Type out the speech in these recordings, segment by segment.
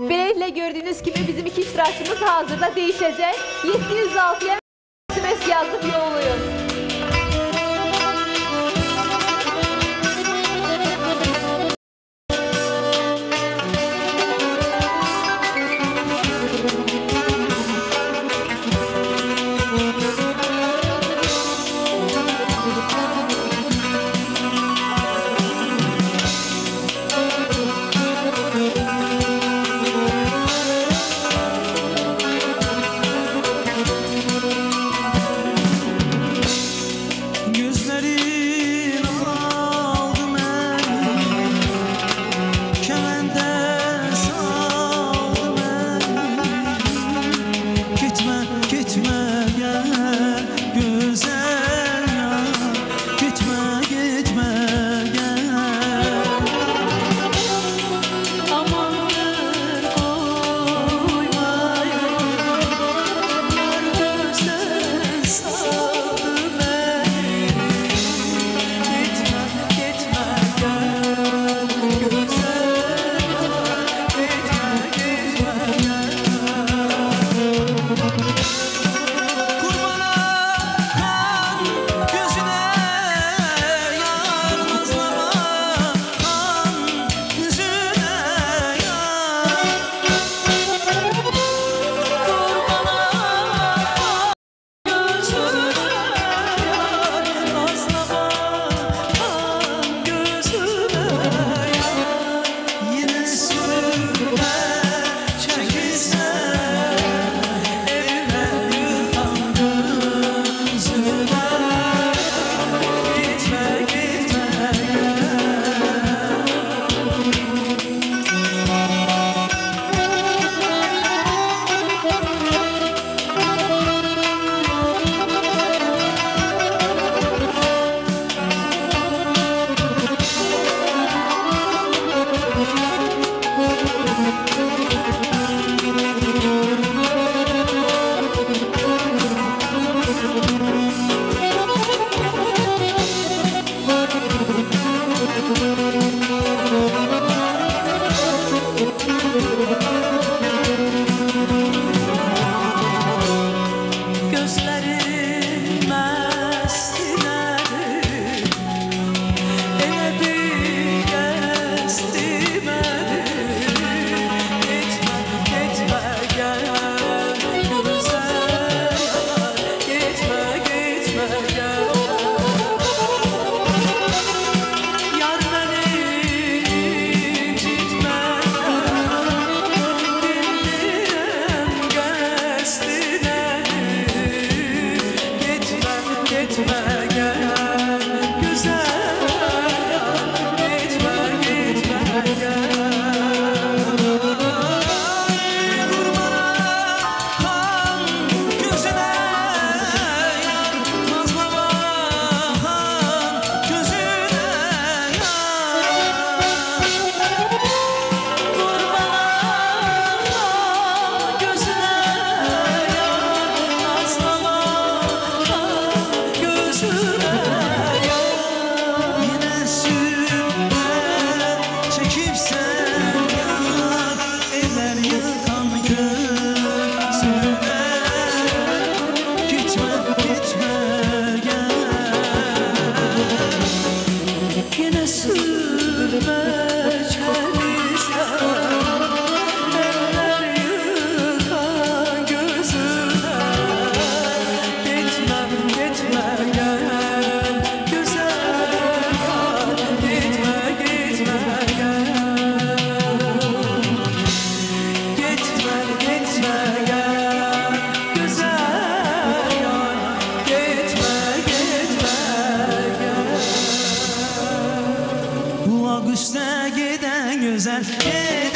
Bileyle gördüğünüz gibi bizim iki iştirakçımız hazırda değişecek. 706'ya SMS yazdım yolluyor. yeah.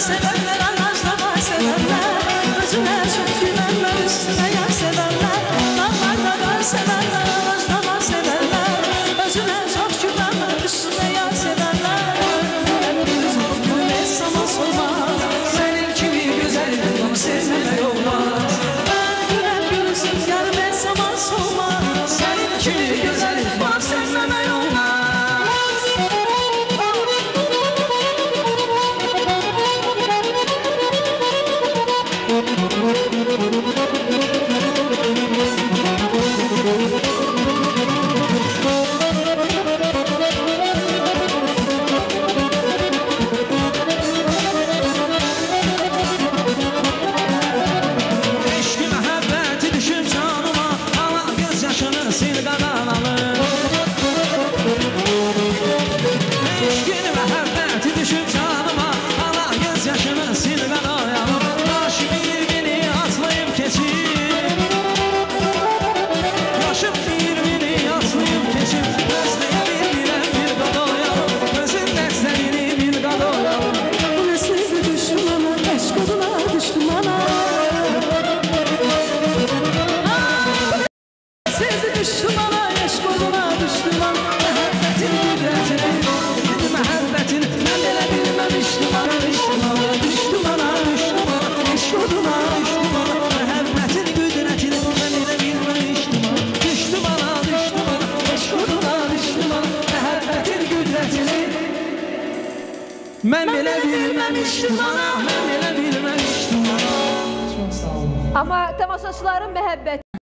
sevenler anajda var sevenler. Özüne çok güvenmem üstüne yar sevenler. Dağlarda var sevenler var sevenler. Özüne çok güvenmem üstüne yar sevenler. Güneş sana solmaz Senin kimi güzel buldum sevmeme yolmaz. Ben gülen gülsün yar ben Senin kimi güzel bilməmişdim ana, mən elə bilməmişdim ana. Amma tamaşaçıların məhəbbəti